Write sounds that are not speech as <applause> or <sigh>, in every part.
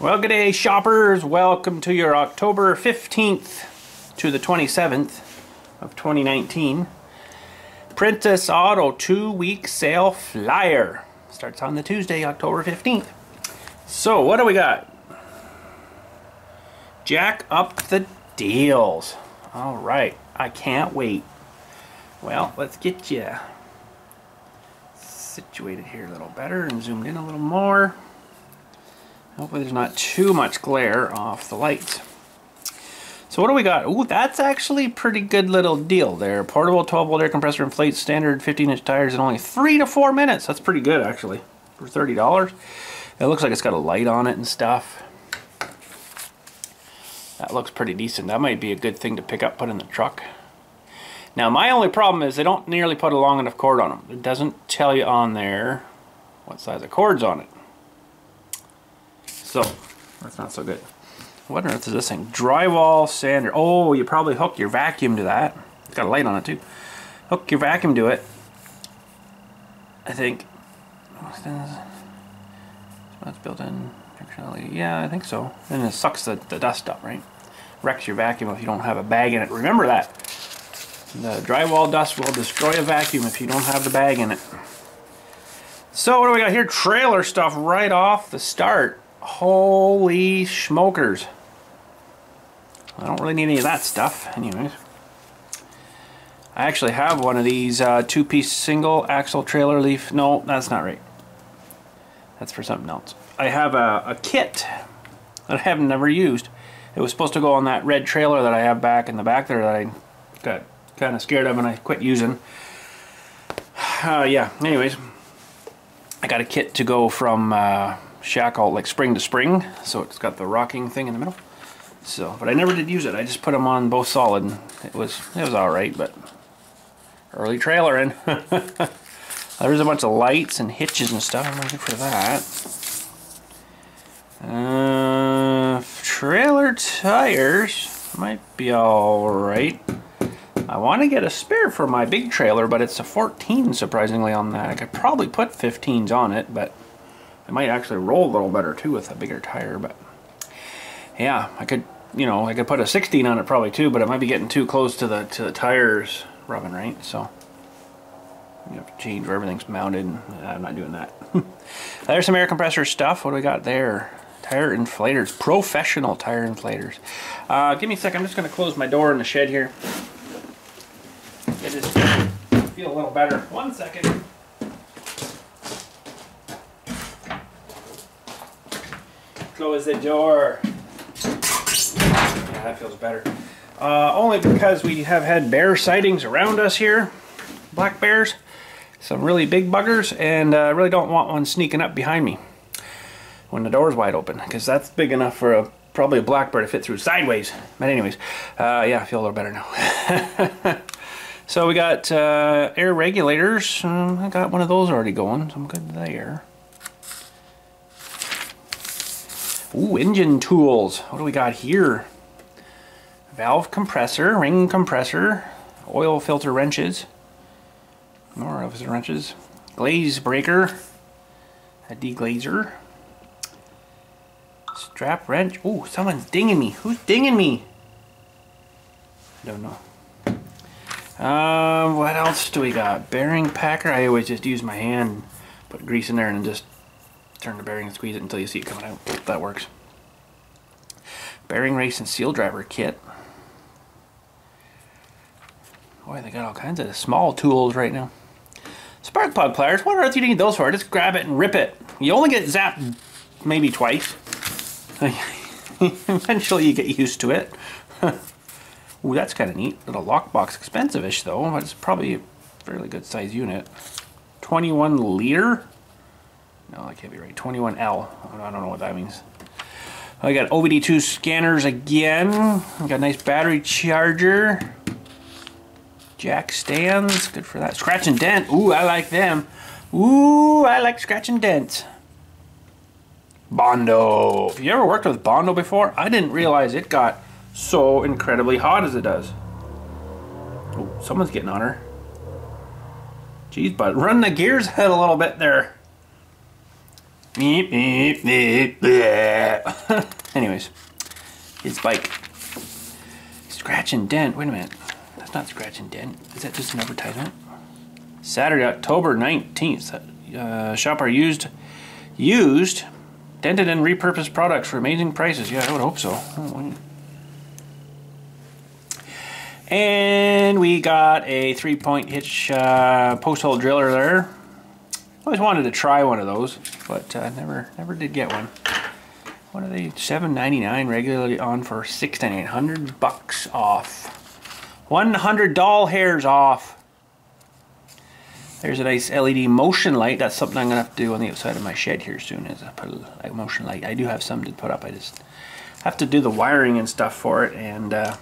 Well, good day, shoppers. Welcome to your October 15th to the 27th of 2019 Princess Auto two-week sale flyer. Starts on the Tuesday, October 15th. So, what do we got? Jack up the deals. All right, I can't wait. Well, let's get you situated here a little better and zoomed in a little more. Hopefully there's not too much glare off the lights. So what do we got? Ooh, that's actually pretty good little deal there. Portable 12 volt air compressor inflates standard 15 inch tires in only three to four minutes. That's pretty good actually for $30. It looks like it's got a light on it and stuff. That looks pretty decent. That might be a good thing to pick up, put in the truck. Now my only problem is they don't nearly put a long enough cord on them. It doesn't tell you on there what size of cord's on it. So, that's not so good. What on earth is this thing? Drywall sander. Oh, you probably hook your vacuum to that. It's got a light on it too. Hook your vacuum to it. I think. That's built in. Yeah, I think so. And it sucks the, the dust up, right? Wrecks your vacuum if you don't have a bag in it. Remember that. The drywall dust will destroy a vacuum if you don't have the bag in it. So what do we got here? Trailer stuff right off the start. Holy smokers. I don't really need any of that stuff anyways. I actually have one of these uh, two-piece single axle trailer leaf. No, that's not right. That's for something else. I have a, a kit that I have never used. It was supposed to go on that red trailer that I have back in the back there that I got kind of scared of and I quit using. <sighs> Uh, yeah, anyways. I got a kit to go from uh, shackle like spring to spring. So it's got the rocking thing in the middle. So but I never did use it. I just put them on both solid it was it was alright but early trailering <laughs> there's a bunch of lights and hitches and stuff. I'm looking for that. Uh, trailer tires might be alright I want to get a spare for my big trailer but it's a 14 surprisingly on that. I could probably put 15s on it but it might actually roll a little better too with a bigger tire, but yeah, I could, you know, I could put a 16 on it probably too, but it might be getting too close to the to the tires rubbing, right? So you have to change where everything's mounted. I'm not doing that. <laughs> There's some air compressor stuff. What do we got there? Tire inflators, professional tire inflators. Uh, give me a sec. I'm just going to close my door in the shed here. Get this feel a little better. One second. Close the door. Yeah, that feels better. Uh, only because we have had bear sightings around us here. Black bears. Some really big buggers. And I uh, really don't want one sneaking up behind me when the door's wide open. Because that's big enough for a probably a blackbird to fit through sideways. But anyways, uh, yeah, I feel a little better now. <laughs> so we got uh, air regulators. Um, I got one of those already going, so I'm good there. Ooh, engine tools. What do we got here? Valve compressor, ring compressor, oil filter wrenches, more of the wrenches, glaze breaker, a deglazer, strap wrench. Ooh, someone's dinging me. Who's dinging me? I don't know. Um, what else do we got? Bearing packer. I always just use my hand, put grease in there, and just turn the bearing and squeeze it until you see it coming out. That works. Bearing race and seal driver kit. Boy, they got all kinds of small tools right now. Spark plug pliers, what on earth do you need those for? Just grab it and rip it. You only get zapped maybe twice. <laughs> Eventually you get used to it. <laughs> Ooh, that's kind of neat. Little lockbox, expensive-ish though, but it's probably a fairly good size unit. 21 liter? No, that can't be right. 21L. I don't know what that means. I got OBD2 scanners again. I got a nice battery charger. Jack stands. Good for that. Scratch and dent. Ooh, I like them. Ooh, I like scratch and dent. Bondo. Have you ever worked with Bondo before? I didn't realize it got so incredibly hot as it does. Oh, someone's getting on her. Jeez, but run the gears ahead <laughs> a little bit there. Beep, beep, beep. <laughs> Anyways, his bike. Scratch and dent. Wait a minute. That's not scratch and dent. Is that just an advertisement? Saturday, October 19th. Uh, shop our used, used, dented and repurposed products for amazing prices. Yeah, I would hope so. Oh, and we got a three-point hitch uh, post hole driller there. Always wanted to try one of those, but uh, never never did get one. What are they? Seven ninety nine regularly on for six eight hundred bucks off. One hundred doll hairs off. There's a nice LED motion light. That's something I'm gonna have to do on the outside of my shed here soon. Is I put a motion light. I do have some to put up. I just have to do the wiring and stuff for it, and uh,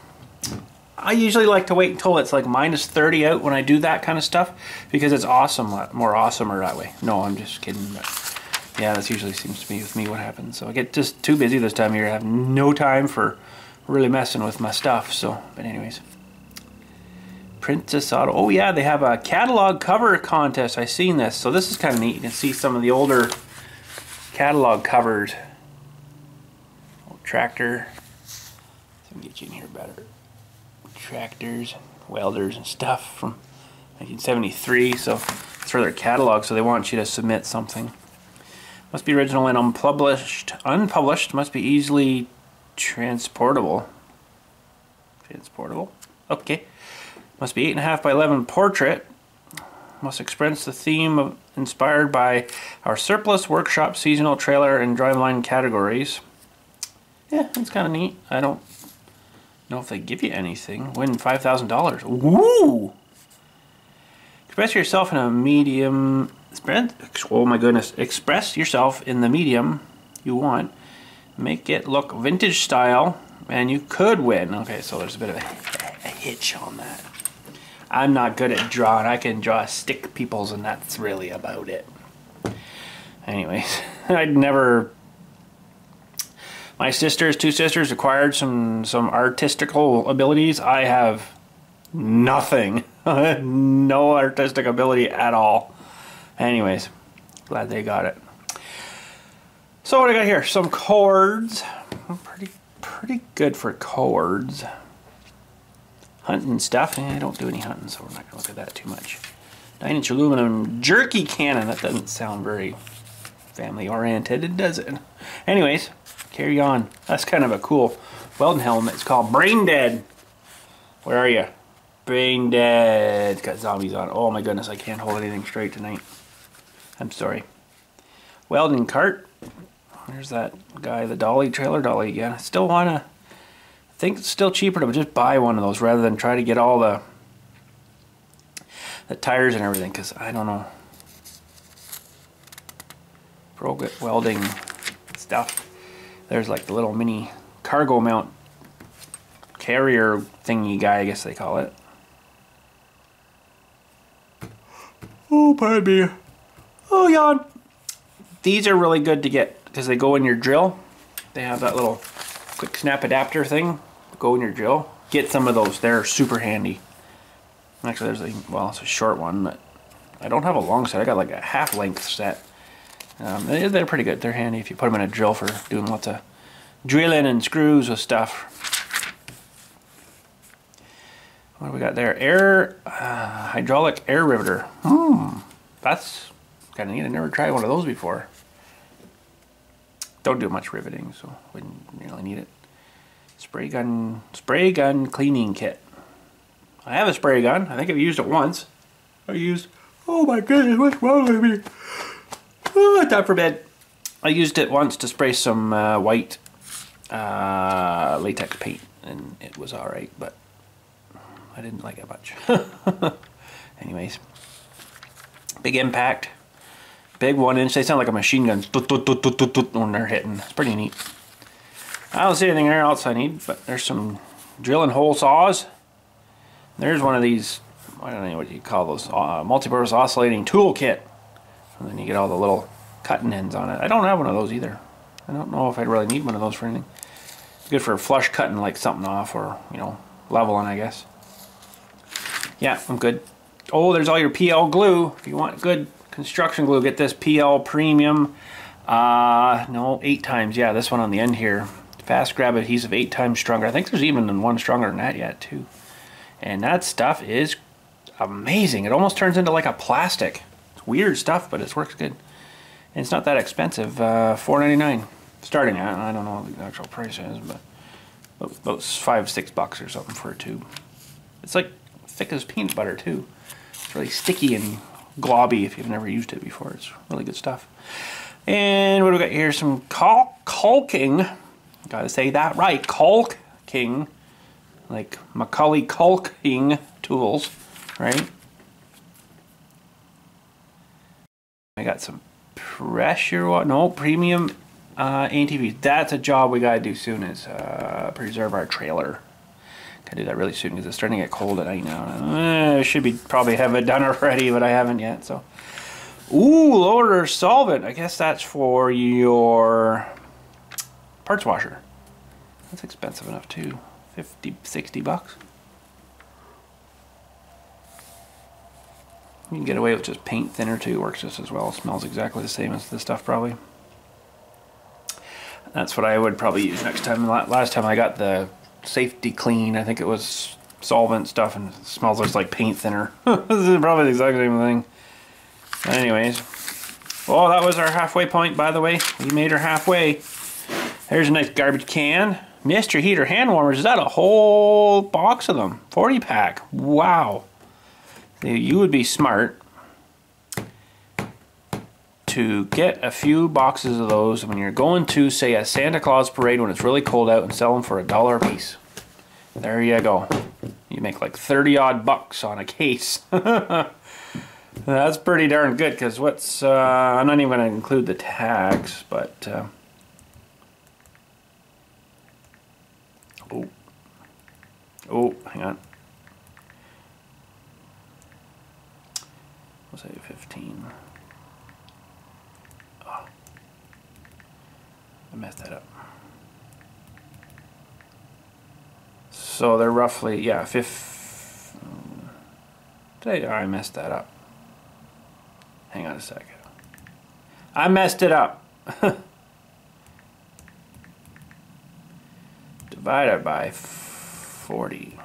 I usually like to wait until it's like minus 30 out when I do that kind of stuff because it's awesome, uh, more awesomer that way. No, I'm just kidding. But yeah, that usually seems to be with me what happens. So I get just too busy this time of year. I have no time for really messing with my stuff. So, but anyways. Princess Auto. Oh yeah, they have a catalog cover contest. I seen this. So this is kind of neat. You can see some of the older catalog covers. Old tractor. Let me get you in here better tractors, and welders, and stuff from 1973. So it's for their catalog, so they want you to submit something. Must be original and unpublished. Unpublished must be easily transportable. Transportable. Okay. Must be 8.5 by 11 portrait. Must express the theme of, inspired by our surplus workshop seasonal trailer and driveline categories. Yeah, that's kind of neat. I don't know if they give you anything. Win $5,000. Woo! Express yourself in a medium... Spread Oh my goodness. Express yourself in the medium you want. Make it look vintage style. And you could win. Okay, so there's a bit of a, a hitch on that. I'm not good at drawing. I can draw stick peoples and that's really about it. Anyways, <laughs> I'd never my sisters, two sisters, acquired some some artistical abilities. I have nothing, <laughs> no artistic ability at all. Anyways, glad they got it. So what I got here? Some cords. Pretty pretty good for cords. Hunting stuff. Eh, I don't do any hunting, so we're not gonna look at that too much. Nine inch aluminum jerky cannon. That doesn't sound very family oriented, does it? Anyways, carry on. That's kind of a cool welding helmet. It's called Brain Dead. Where are you? Brain Dead. It's got zombies on. Oh my goodness, I can't hold anything straight tonight. I'm sorry. Welding cart. There's that guy, the dolly, trailer dolly again. I still want to, I think it's still cheaper to just buy one of those rather than try to get all the, the tires and everything because I don't know. Pro welding stuff. There's like the little mini cargo mount carrier thingy guy, I guess they call it. Oh, pardon me. Oh, yawn. These are really good to get because they go in your drill. They have that little quick snap adapter thing. Go in your drill. Get some of those. They're super handy. Actually, there's a, well, it's a short one, but I don't have a long set. I got like a half length set. Um, they're pretty good. They're handy if you put them in a drill for doing lots of drilling and screws with stuff. What do we got there? Air, uh, hydraulic air riveter. Hmm, that's kind of neat. I never tried one of those before. Don't do much riveting, so wouldn't really need it. Spray gun, spray gun cleaning kit. I have a spray gun. I think I've used it once. I used, oh my goodness, what's wrong with me? Time for bed. I used it once to spray some uh, white uh, latex paint, and it was alright, but I didn't like it much. <laughs> Anyways, big impact, big one inch. They sound like a machine gun when they're hitting. It's pretty neat. I don't see anything else I need, but there's some drilling hole saws. There's one of these, I don't know what you call those, uh, multi-purpose oscillating tool kit. And then you get all the little cutting ends on it. I don't have one of those either. I don't know if I'd really need one of those for anything. It's good for flush cutting like something off or, you know, leveling I guess. Yeah, I'm good. Oh, there's all your PL glue. If you want good construction glue, get this PL Premium Uh, no, eight times. Yeah, this one on the end here. Fast grab adhesive, eight times stronger. I think there's even one stronger than that yet, too. And that stuff is amazing. It almost turns into like a plastic. Weird stuff, but it works good. And it's not that expensive. Uh, $4.99 starting at. I don't know what the actual price is, but about five, six bucks or something for a tube. It's like thick as peanut butter, too. It's really sticky and globby if you've never used it before. It's really good stuff. And what do we got here? Some caulking. Gotta say that right. Caulking. Like Macaulay Culkin tools, right? Got some pressure, no, premium uh. That's a job we gotta do soon is uh, preserve our trailer. Gotta do that really soon because it's starting to get cold at night now. Uh, should be probably have it done <laughs> already, but I haven't yet, so. Ooh, loader solvent. I guess that's for your parts washer. That's expensive enough too. 50, 60 bucks. You can get away with just paint thinner too. Works just as well. Smells exactly the same as this stuff probably. That's what I would probably use next time. Last time I got the Safety-Kleen. I think it was solvent stuff and smells just like paint thinner. <laughs> this is probably the exact same thing. Anyways, well, that was our halfway point, by the way. We made her halfway. There's a nice garbage can. Mr. Heater hand warmers. Is that a whole box of them? 40 pack. Wow. You would be smart to get a few boxes of those when you're going to, say, a Santa Claus parade when it's really cold out and sell them for a dollar a piece. There you go. You make like 30 odd bucks on a case. <laughs> That's pretty darn good because what's, uh, I'm not even going to include the tax, but, uh, oh, oh, hang on. Oh, I messed that up. So they're roughly, yeah, fifth. Did I, I messed that up. Hang on a second. I messed it up. <laughs> Divided by 40.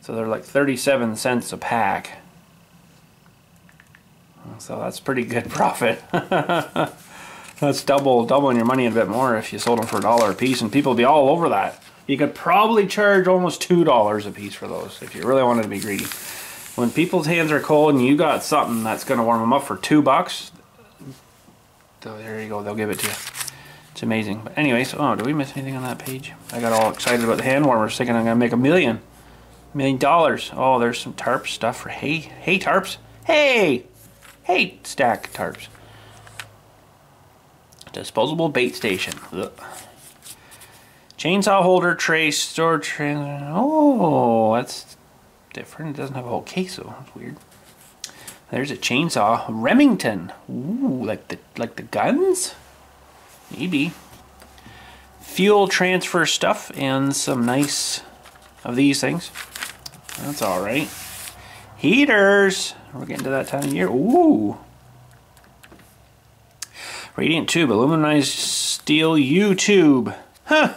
So they're like 37 cents a pack. So that's pretty good <laughs> profit. that's double doubling your money a bit more if you sold them for a dollar a piece and people would be all over that. You could probably charge almost two dollars a piece for those if you really wanted to be greedy when people's hands are cold and you got something that's going to warm them up for two bucks, there you go, they'll give it to you. It's amazing. But anyways, oh, did we miss anything on that page? I got all excited about the hand warmers, thinking I'm to make a million. Million dollars. Oh, there's some tarp stuff for hay. Hay tarps. Hey! Hay stack tarps. Disposable bait station. Ugh. Chainsaw holder, tray, storage trailer. Oh, that's different. It doesn't have a whole case though. That's weird. There's a chainsaw. Remington. Ooh, like the like the guns? Maybe. Fuel transfer stuff and some nice of these things. That's alright. Heaters. We're getting to that time of year. Ooh. Radiant tube, aluminized steel U-tube. Huh.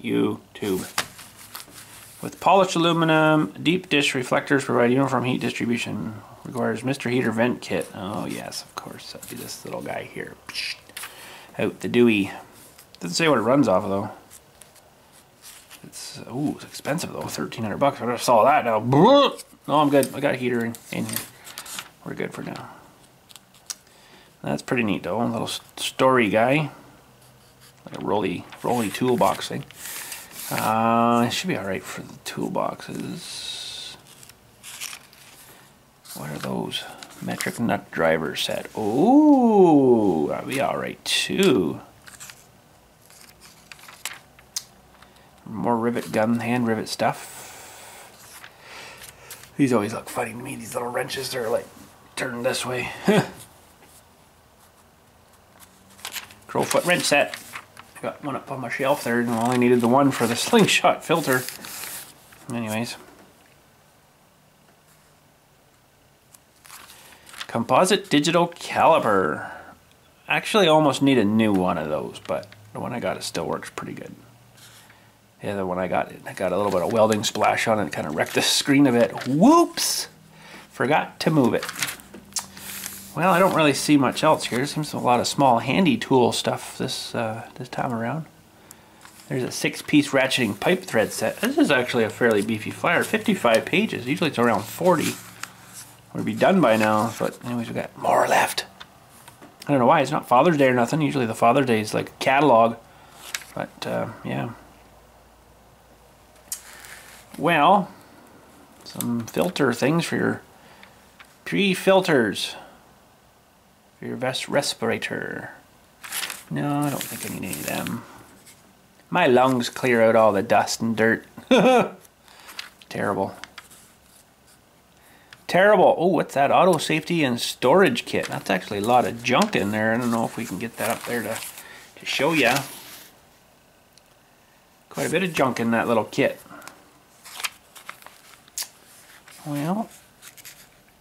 U-tube. With polished aluminum, deep dish reflectors provide uniform heat distribution. Requires Mr. Heater vent kit. Oh yes, of course. That'd be this little guy here. Out the Dewey. Doesn't say what it runs off of though. It's oh, it's expensive though. Thirteen hundred bucks. I just saw that now. <sniffs> No, I'm good. I got a heater in, in here. We're good for now. That's pretty neat though. A little story guy. Like a rolly, rolly toolbox thing. Uh, it should be alright for the toolboxes. What are those? Metric nut driver set. Ooh, that'll be alright too. More rivet gun, hand rivet stuff. These always look funny to me, these little wrenches, they're like turned this way. <laughs> Crowfoot wrench set got one up on my shelf there and I only needed the one for the <laughs> slingshot filter. Anyways. Composite digital caliper. Actually, almost need a new one of those, but the one I got it still works pretty good. The one I got, I got a little bit of welding splash on it, kind of wrecked the screen a bit. Whoops! Forgot to move it. Well, I don't really see much else here. There Seems a lot of small handy tool stuff this uh, this time around. There's a six-piece ratcheting pipe thread set. This is actually a fairly beefy flyer. 55 pages. Usually it's around 40. We'd be done by now, but anyways, we've got more left. I don't know why. It's not Father's Day or nothing. Usually the Father's Day is like a catalog. But, uh, yeah. Well, some filter things for your pre-filters for your vest respirator. No, I don't think I need any of them. My lungs clear out all the dust and dirt. <laughs> Terrible. Terrible. Oh, what's that? Auto safety and storage kit. That's actually a lot of junk in there. I don't know if we can get that up there to, to show you. Quite a bit of junk in that little kit. Well,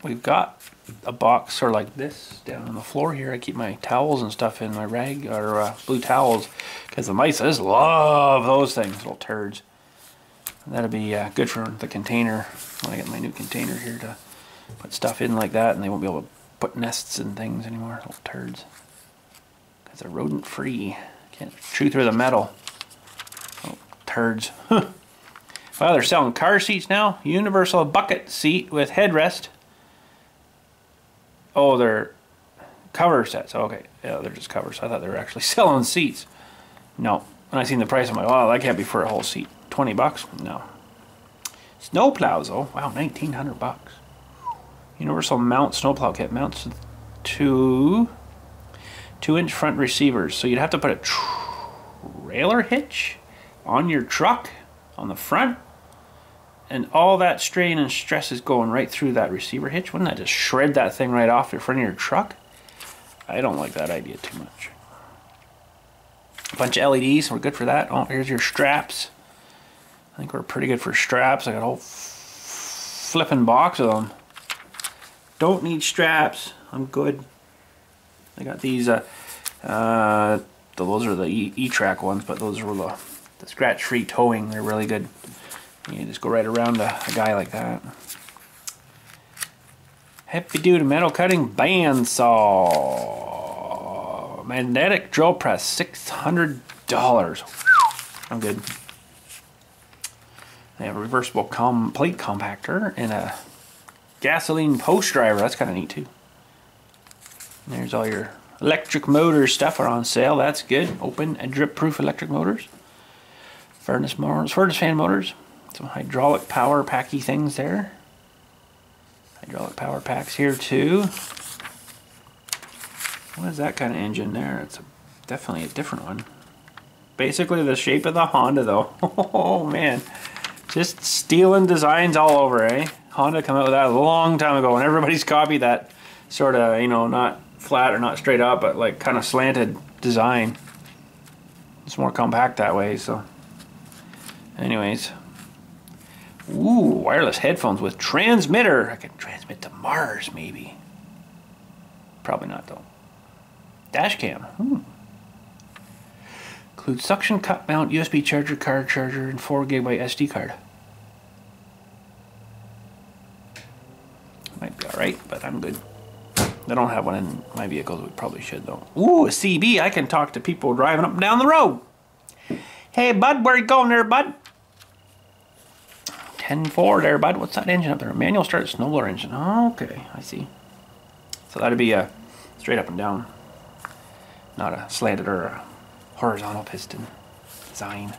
we've got a box sort of like this down on the floor here. I keep my towels and stuff in my rag or uh, blue towels because the mice I just love those things, little turds. That'll be uh, good for the container when I get my new container here to put stuff in like that, and they won't be able to put nests and things anymore, little turds. Because they're rodent free. Can't chew through the metal. Oh, turds. <laughs> well, they're selling car seats now. Universal bucket seat with headrest. Oh, they're cover sets. Okay, yeah, they're just covers. I thought they were actually <laughs> selling seats. No. When I seen the price, I'm like, wow, that can't be for a whole seat. 20 bucks? No. Snow plows, though. Wow, 1900 bucks. Universal mount snowplow kit mounts two two inch front receivers. So you'd have to put a trailer hitch on your truck on the front and all that strain and stress is going right through that receiver hitch. Wouldn't that just shred that thing right off in front of your truck? I don't like that idea too much. A bunch of LEDs, we're good for that. Oh, here's your straps. I think we're pretty good for straps. I got a whole flipping box of them. Don't need straps. I'm good. I got these. Uh, uh, those are the E-Track ones, but those are the, the scratch-free towing. They're really good. You just go right around a, a guy like that. Heavy duty metal cutting bandsaw. Magnetic drill press, $600. I'm good. They have a reversible com plate compactor and a gasoline post driver. That's kind of neat too. And there's all your electric motor stuff are on sale. That's good. Open and drip proof electric motors. Furnace motors, furnace fan motors. Some hydraulic power packy things there. Hydraulic power packs here too. What is that kind of engine there? It's a, definitely a different one. Basically the shape of the Honda though. <laughs> Oh man. Just stealing designs all over, eh? Honda come out with that a long time ago and everybody's copied that sort of, you know, not flat or not straight up, but like kind of slanted design. It's more compact that way, so. Anyways, Ooh, wireless headphones with transmitter. I can transmit to Mars, maybe. Probably not, though. Dash cam. Hmm. Includes suction cup mount, USB charger, card charger, and 4 gigabyte SD card. Might be alright, but I'm good. I don't have one in my vehicles. We probably should, though. Ooh, a CB. I can talk to people driving up and down the road. Hey, bud, where you going there, bud? 10-4 there, bud. What's that engine up there? Manual start snowblower engine. okay, I see. So that'd be a straight up and down, not a slanted or a horizontal piston design.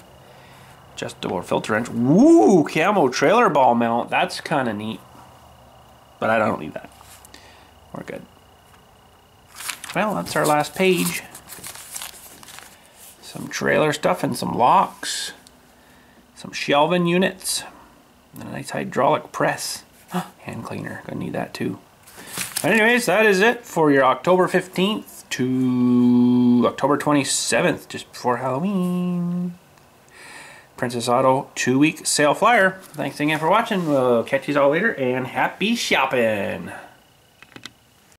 Adjustable filter engine. Woo, camo trailer ball mount. That's kind of neat. But I don't need that. We're good. Well, that's our last page. Some trailer stuff and some locks. Some shelving units. A nice hydraulic press. Hand cleaner, gonna need that too. But anyways, that is it for your October 15th to October 27th, just before Halloween. Princess Auto two week sale flyer. Thanks again for watching. We'll catch you all later and happy shopping.